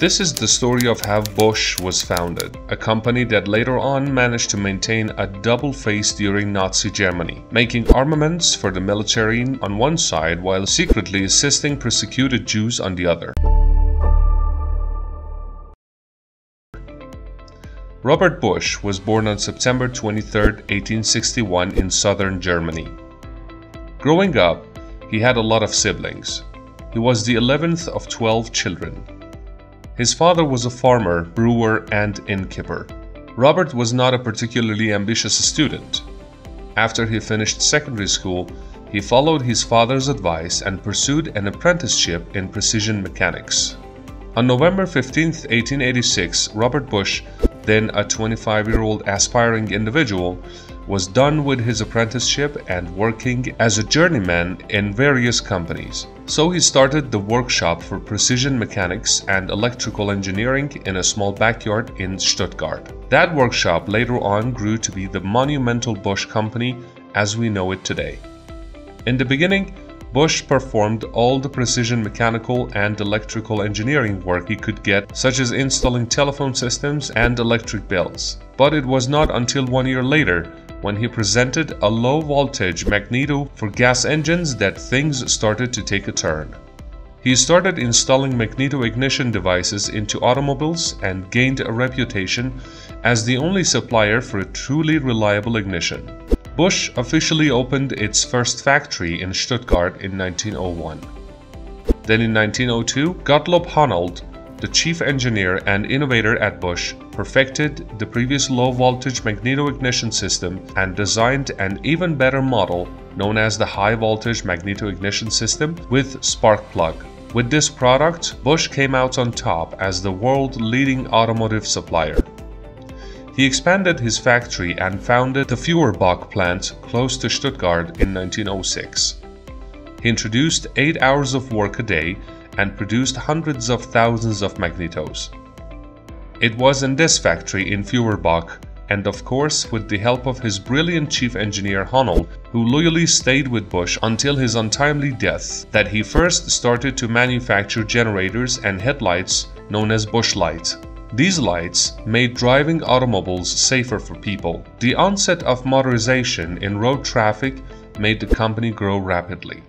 This is the story of how Bosch was founded, a company that later on managed to maintain a double face during Nazi Germany, making armaments for the military on one side while secretly assisting persecuted Jews on the other. Robert Bosch was born on September 23, 1861 in southern Germany. Growing up, he had a lot of siblings. He was the 11th of 12 children. His father was a farmer, brewer, and innkeeper. Robert was not a particularly ambitious student. After he finished secondary school, he followed his father's advice and pursued an apprenticeship in precision mechanics. On November 15, 1886, Robert Bosch, then a 25 year old aspiring individual, was done with his apprenticeship and working as a journeyman in various companies. So he started the workshop for precision mechanics and electrical engineering in a small backyard in Stuttgart. That workshop later on grew to be the monumental Bosch company as we know it today. In the beginning, Bosch performed all the precision mechanical and electrical engineering work he could get, such as installing telephone systems and electric bells. But it was not until one year later when he presented a low voltage magneto for gas engines that things started to take a turn. He started installing magneto ignition devices into automobiles and gained a reputation as the only supplier for a truly reliable ignition. Bosch officially opened its first factory in Stuttgart in 1901. Then in 1902, Gottlob Honold, the chief engineer and innovator at Bosch, perfected the previous low-voltage magneto-ignition system and designed an even better model known as the high-voltage magneto-ignition system with spark plug. With this product, Bosch came out on top as the world-leading automotive supplier. He expanded his factory and founded the Feuerbach plant close to Stuttgart in 1906. He introduced 8 hours of work a day and produced hundreds of thousands of magnetos. It was in this factory in Feuerbach and of course with the help of his brilliant chief engineer Honold, who loyally stayed with Bosch until his untimely death, that he first started to manufacture generators and headlights known as Bosch Light. These lights made driving automobiles safer for people. The onset of motorization in road traffic made the company grow rapidly.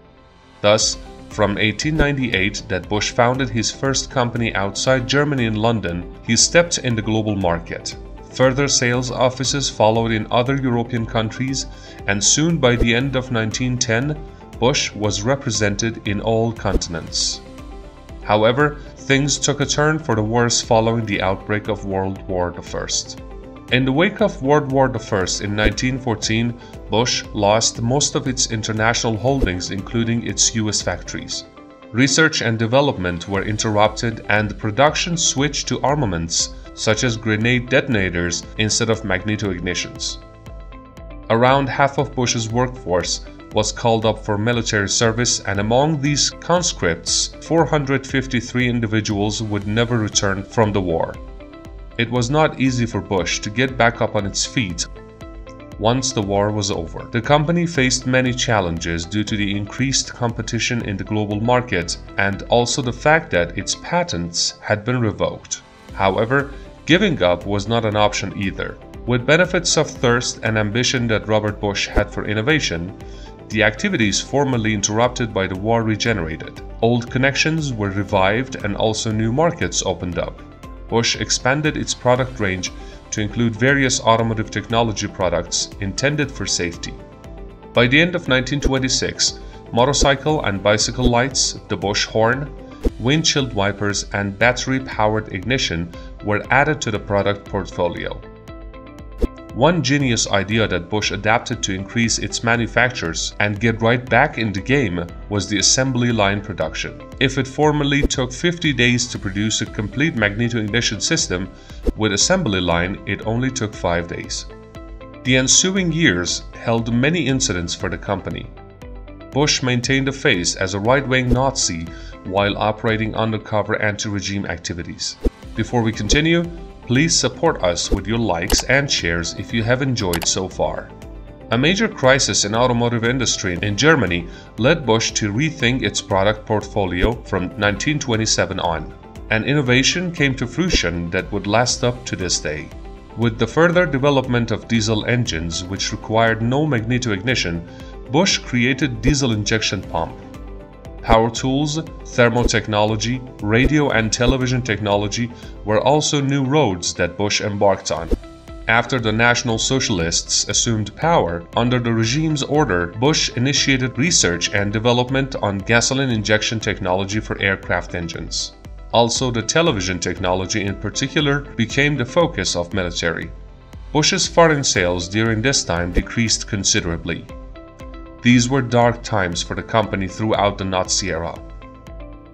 Thus, from 1898 that Bosch founded his first company outside Germany in London, he stepped in the global market. Further sales offices followed in other European countries, and soon by the end of 1910, Bosch was represented in all continents. However, things took a turn for the worse following the outbreak of World War I. In the wake of World War I in 1914, Bosch lost most of its international holdings including its US factories. Research and development were interrupted and production switched to armaments such as grenade detonators instead of magneto ignitions. Around half of Bosch's workforce was called up for military service and among these conscripts 453 individuals would never return from the war. It was not easy for Bosch to get back up on its feet once the war was over. The company faced many challenges due to the increased competition in the global market and also the fact that its patents had been revoked. However, giving up was not an option either. With benefits of thirst and ambition that Robert Bosch had for innovation, the activities formerly interrupted by the war regenerated. Old connections were revived and also new markets opened up. Bosch expanded its product range to include various automotive technology products intended for safety. By the end of 1926, motorcycle and bicycle lights, the Bosch horn, windshield wipers and battery-powered ignition were added to the product portfolio. One genius idea that Bosch adapted to increase its manufactures and get right back in the game was the assembly line production. If it formerly took 50 days to produce a complete magneto ignition system, with assembly line it only took 5 days. The ensuing years held many incidents for the company. Bosch maintained a face as a right-wing Nazi while operating undercover anti-regime activities. Before we continue, Please support us with your likes and shares if you have enjoyed so far. A major crisis in automotive industry in Germany led Bosch to rethink its product portfolio from 1927 on. An innovation came to fruition that would last up to this day. With the further development of diesel engines, which required no magneto-ignition, Bosch created diesel injection pump. Power tools, thermotechnology, radio and television technology were also new roads that Bosch embarked on. After the National Socialists assumed power, under the regime's order, Bosch initiated research and development on gasoline injection technology for aircraft engines. Also, the television technology in particular became the focus of military. Bosch's foreign sales during this time decreased considerably. These were dark times for the company throughout the Nazi era.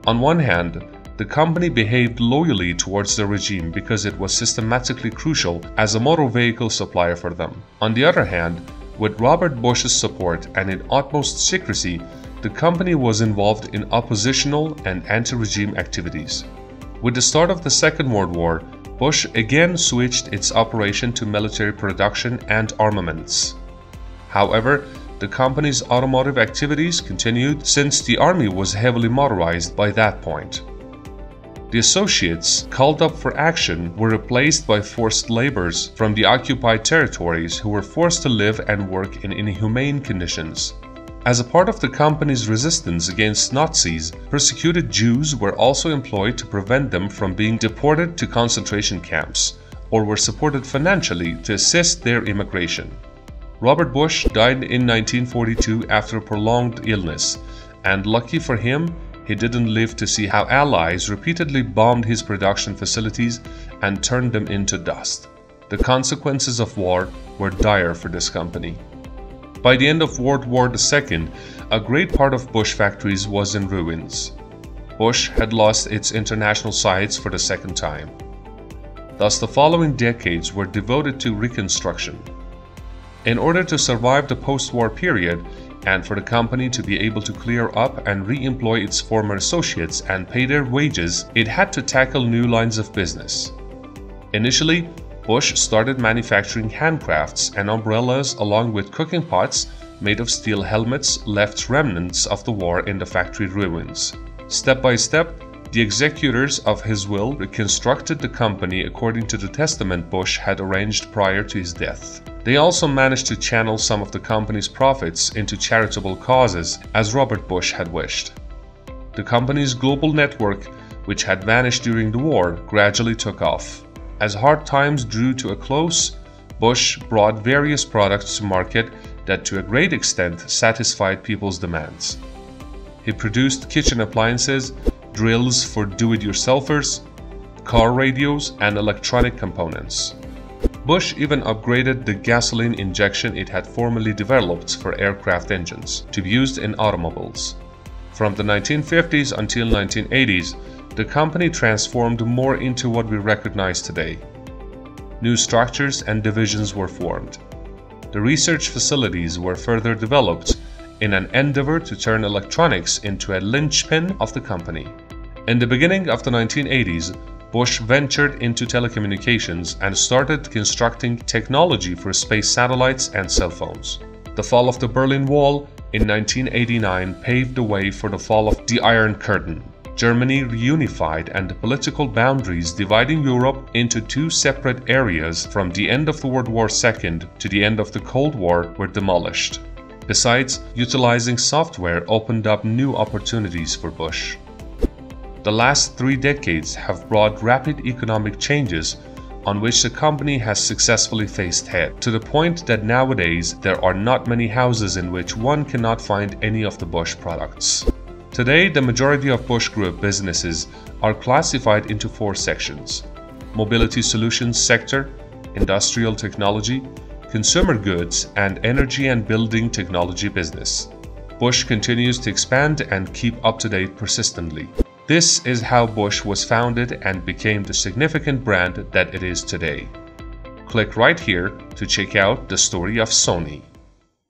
On one hand, the company behaved loyally towards the regime because it was systematically crucial as a motor vehicle supplier for them. On the other hand, with Robert Bosch's support and in utmost secrecy, the company was involved in oppositional and anti-regime activities. With the start of the Second World War, Bosch again switched its operation to military production and armaments. However, the company's automotive activities continued since the army was heavily motorized by that point. The associates, called up for action, were replaced by forced laborers from the occupied territories who were forced to live and work in inhumane conditions. As a part of the company's resistance against Nazis, persecuted Jews were also employed to prevent them from being deported to concentration camps, or were supported financially to assist their immigration. Robert Bosch died in 1942 after a prolonged illness, and lucky for him, he didn't live to see how Allies repeatedly bombed his production facilities and turned them into dust. The consequences of war were dire for this company. By the end of World War II, a great part of Bosch factories was in ruins. Bosch had lost its international sites for the second time. Thus, the following decades were devoted to reconstruction. In order to survive the post-war period, and for the company to be able to clear up and re-employ its former associates and pay their wages, it had to tackle new lines of business. Initially, Bosch started manufacturing handcrafts and umbrellas along with cooking pots made of steel helmets left remnants of the war in the factory ruins. Step by step, the executors of his will reconstructed the company according to the testament Bosch had arranged prior to his death. They also managed to channel some of the company's profits into charitable causes, as Robert Bosch had wished. The company's global network, which had vanished during the war, gradually took off. As hard times drew to a close, Bosch brought various products to market that to a great extent satisfied people's demands. He produced kitchen appliances, drills for do-it-yourselfers, car radios, and electronic components. Bosch even upgraded the gasoline injection it had formerly developed for aircraft engines to be used in automobiles. From the 1950s until 1980s, the company transformed more into what we recognize today. New structures and divisions were formed. The research facilities were further developed in an endeavor to turn electronics into a linchpin of the company. In the beginning of the 1980s, Bosch ventured into telecommunications and started constructing technology for space satellites and cell phones. The fall of the Berlin Wall in 1989 paved the way for the fall of the Iron Curtain. Germany reunified and the political boundaries dividing Europe into two separate areas from the end of the World War II to the end of the Cold War were demolished. Besides, utilizing software opened up new opportunities for Bosch. The last three decades have brought rapid economic changes on which the company has successfully faced head, to the point that nowadays there are not many houses in which one cannot find any of the Bosch products. Today, the majority of Bosch Group businesses are classified into four sections. Mobility Solutions sector, Industrial Technology, Consumer Goods, and Energy and Building Technology business. Bosch continues to expand and keep up to date persistently. This is how Bosch was founded and became the significant brand that it is today. Click right here to check out the story of Sony.